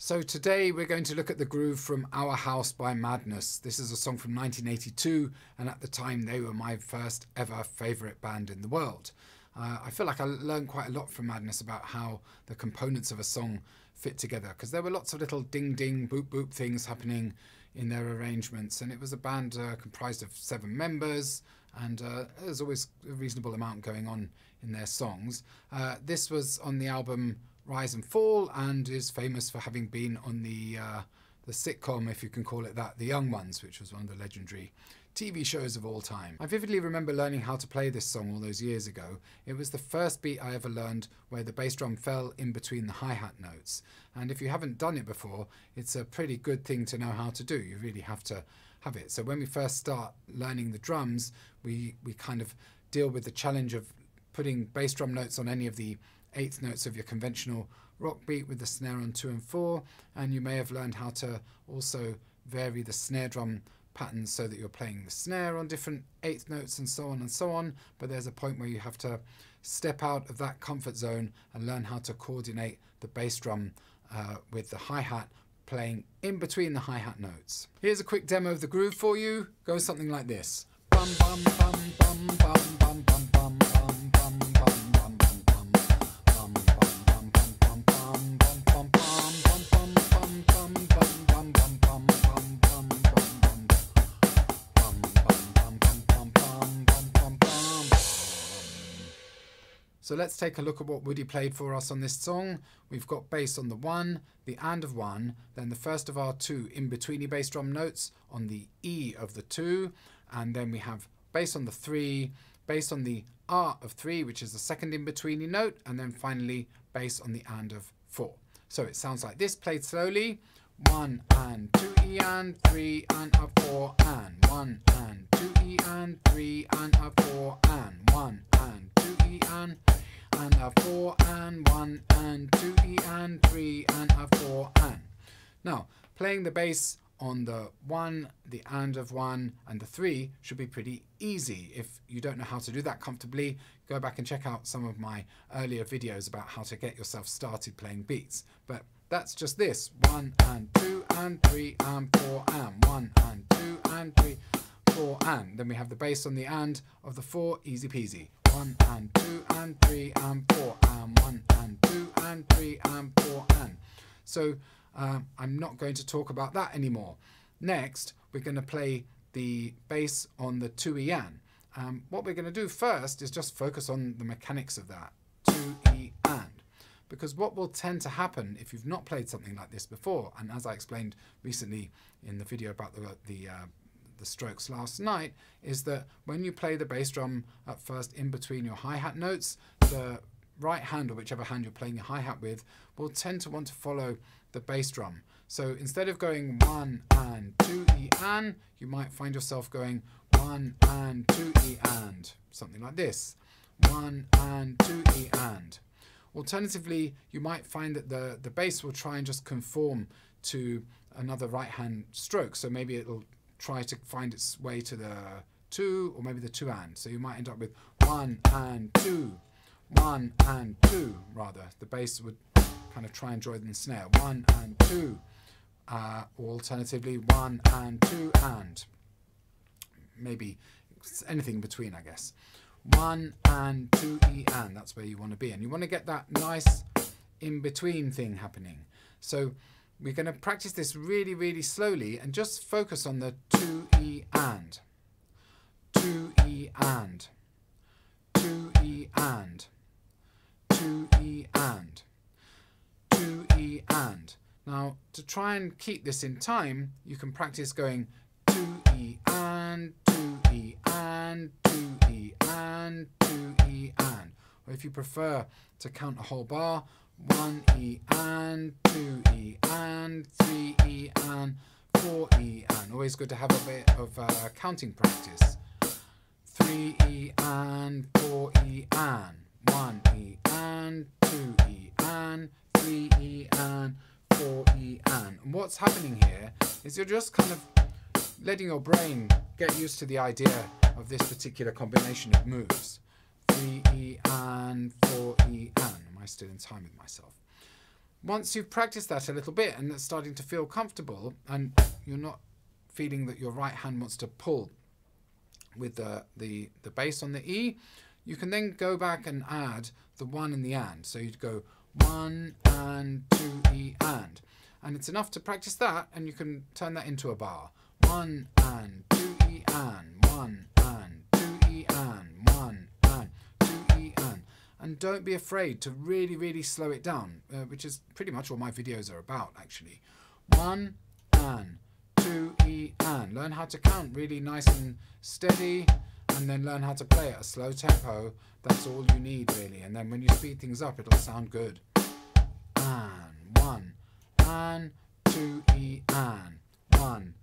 So today we're going to look at the groove from Our House by Madness. This is a song from 1982 and at the time they were my first ever favourite band in the world. Uh, I feel like I learned quite a lot from Madness about how the components of a song fit together because there were lots of little ding ding boop boop things happening in their arrangements and it was a band uh, comprised of seven members and uh, there's always a reasonable amount going on in their songs. Uh, this was on the album Rise and Fall and is famous for having been on the uh, the sitcom, if you can call it that, The Young Ones, which was one of the legendary TV shows of all time. I vividly remember learning how to play this song all those years ago. It was the first beat I ever learned where the bass drum fell in between the hi-hat notes. And if you haven't done it before, it's a pretty good thing to know how to do. You really have to have it. So when we first start learning the drums, we, we kind of deal with the challenge of putting bass drum notes on any of the eighth notes of your conventional rock beat with the snare on two and four, and you may have learned how to also vary the snare drum patterns so that you're playing the snare on different eighth notes and so on and so on. But there's a point where you have to step out of that comfort zone and learn how to coordinate the bass drum uh, with the hi-hat playing in between the hi-hat notes. Here's a quick demo of the groove for you. Goes something like this. Bum, bum, bum, So let's take a look at what Woody played for us on this song. We've got bass on the one, the and of one, then the first of our two in-betweeny bass drum notes on the E of the two, and then we have bass on the three, bass on the R of three, which is the second in-betweeny note, and then finally bass on the and of four. So it sounds like this played slowly. One and two E and three and a four and one and two E and three and a four and one and two E and and a four and one and two E and three and a four and. Now, playing the bass on the one, the and of one, and the three should be pretty easy. If you don't know how to do that comfortably, go back and check out some of my earlier videos about how to get yourself started playing beats. But that's just this, one and two and three and four and one and two and three, four and. Then we have the bass on the and of the four, easy peasy one and two and three and four and one and two and three and four and. So uh, I'm not going to talk about that anymore. Next, we're going to play the bass on the 2 en. Um, what we're going to do first is just focus on the mechanics of that, 2E and. Because what will tend to happen if you've not played something like this before, and as I explained recently in the video about the, the uh, the strokes Last Nite is that when you play the bass drum at first in between your hi-hat notes, the right hand or whichever hand you're playing your hi-hat with will tend to want to follow the bass drum. So instead of going one and two E and, you might find yourself going one and two E and, something like this. One and two E and. Alternatively, you might find that the, the bass will try and just conform to another right hand stroke. So maybe it'll try to find its way to the two or maybe the two and. So you might end up with one and two, one and two rather. The bass would kind of try and join the snare. One and two. Uh, or alternatively, one and two and. Maybe anything between, I guess. One and two E and. That's where you want to be. And you want to get that nice in between thing happening. So we're going to practice this really, really slowly and just focus on the 2E and. 2E and. 2E and. 2E and. 2E and. Now, to try and keep this in time, you can practice going 2E and, 2E and, 2E and, 2E and. Or if you prefer to count a whole bar, 1E and, 2E and, 3E and, 4E and. Always good to have a bit of uh, counting practice. 3E and, 4E and, 1E and, 2E and, 3E and, 4E and. And what's happening here is you're just kind of letting your brain get used to the idea of this particular combination of moves. 3E and 4E and. Am I still in time with myself? once you've practiced that a little bit and it's starting to feel comfortable and you're not feeling that your right hand wants to pull with the, the, the bass on the E, you can then go back and add the one and the and. So you'd go one and two E and. And it's enough to practice that and you can turn that into a bar. One and two E and, one and two E and, one and two E and. And don't be afraid to really, really slow it down, uh, which is pretty much what my videos are about actually. One and two E and. Learn how to count really nice and steady and then learn how to play at a slow tempo. That's all you need really. And then when you speed things up, it'll sound good. And one, and two E and one,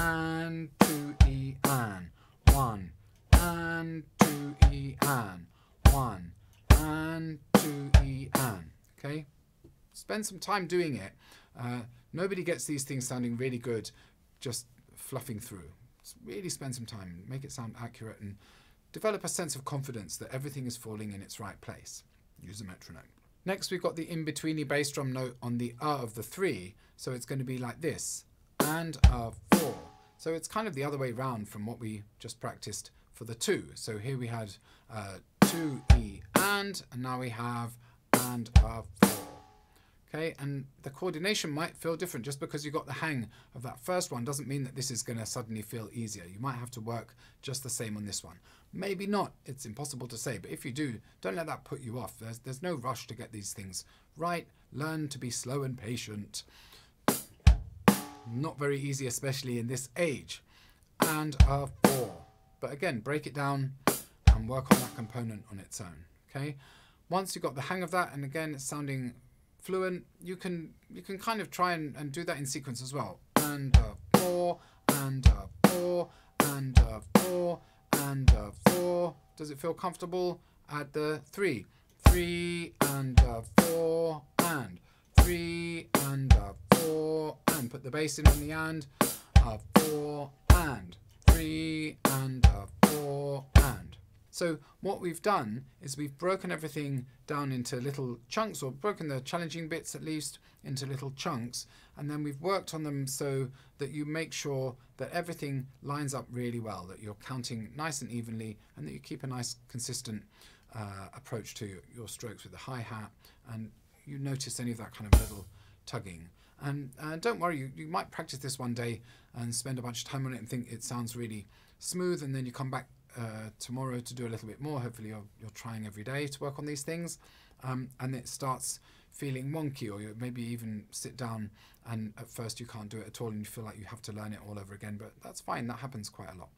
and two E and one, and two E and one, and two E and. Okay, spend some time doing it. Uh, nobody gets these things sounding really good just fluffing through. Really spend some time, make it sound accurate, and develop a sense of confidence that everything is falling in its right place. Use a metronome. Next, we've got the in-betweeny bass drum note on the uh of the three, so it's going to be like this, and a four. So it's kind of the other way round from what we just practiced for the two. So here we had uh, two E and, and now we have and a four. Okay, and the coordination might feel different just because you got the hang of that first one doesn't mean that this is going to suddenly feel easier. You might have to work just the same on this one. Maybe not, it's impossible to say, but if you do, don't let that put you off. There's, there's no rush to get these things right. Learn to be slow and patient. Not very easy, especially in this age. And a four. But again, break it down and work on that component on its own. Okay. Once you've got the hang of that, and again, it's sounding fluent, you can you can kind of try and, and do that in sequence as well. And a four, and a four, and a four, and a four. Does it feel comfortable? Add the three. Three and a four and three and a four and put the bass in on the and a four and. Three and a four and. So what we've done is we've broken everything down into little chunks or broken the challenging bits at least into little chunks. And then we've worked on them so that you make sure that everything lines up really well, that you're counting nice and evenly and that you keep a nice consistent uh, approach to your strokes with the hi-hat. And you notice any of that kind of little tugging. And uh, don't worry, you, you might practice this one day and spend a bunch of time on it and think it sounds really smooth and then you come back uh, tomorrow to do a little bit more. Hopefully you're, you're trying every day to work on these things um, and it starts feeling wonky or you maybe even sit down and at first you can't do it at all and you feel like you have to learn it all over again but that's fine that happens quite a lot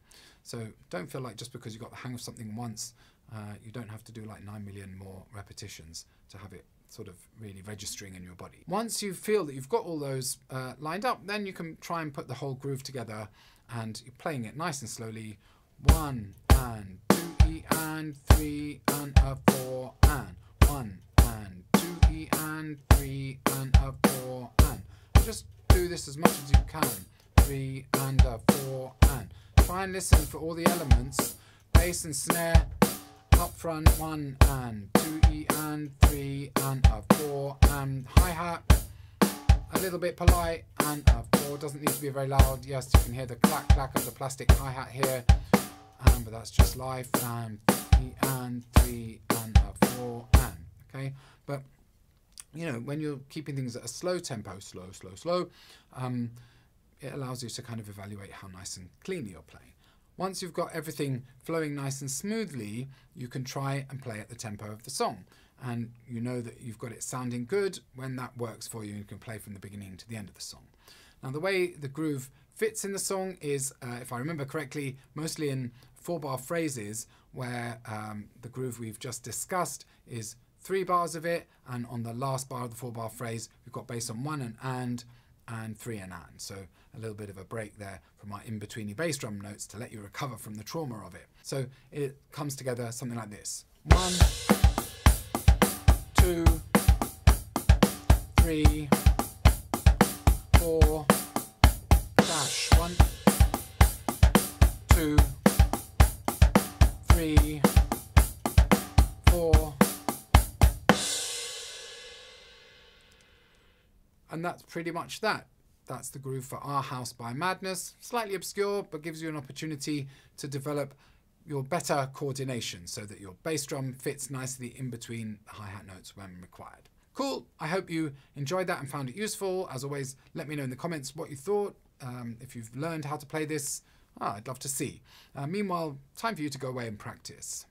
so don't feel like just because you got the hang of something once uh, you don't have to do like 9 million more repetitions to have it sort of really registering in your body. Once you feel that you've got all those uh, lined up then you can try and put the whole groove together and you're playing it nice and slowly. One and two E and three and a four and. One and two E and three and a four and. Just do this as much as you can. Three and a four and. Try and listen for all the elements bass and snare up front one and two E and three and a four and hi-hat. A little bit polite and a four. Doesn't need to be very loud. Yes you can hear the clack clack of the plastic hi-hat here. And but that's just life. And three and three and a four and okay? But you know when you're keeping things at a slow tempo slow slow slow um, it allows you to kind of evaluate how nice and cleanly you're playing once you've got everything flowing nice and smoothly you can try and play at the tempo of the song. And you know that you've got it sounding good when that works for you you can play from the beginning to the end of the song. Now the way the groove fits in the song is, uh, if I remember correctly, mostly in four bar phrases where um, the groove we've just discussed is three bars of it, and on the last bar of the four bar phrase, we've got bass on one and and, and three and and. So a little bit of a break there from my in-betweeny bass drum notes to let you recover from the trauma of it. So it comes together something like this. One, two, three, four, dash. One, two, three, And that's pretty much that. That's the groove for Our House by Madness. Slightly obscure, but gives you an opportunity to develop your better coordination so that your bass drum fits nicely in between the hi-hat notes when required. Cool, I hope you enjoyed that and found it useful. As always, let me know in the comments what you thought. Um, if you've learned how to play this, oh, I'd love to see. Uh, meanwhile, time for you to go away and practice.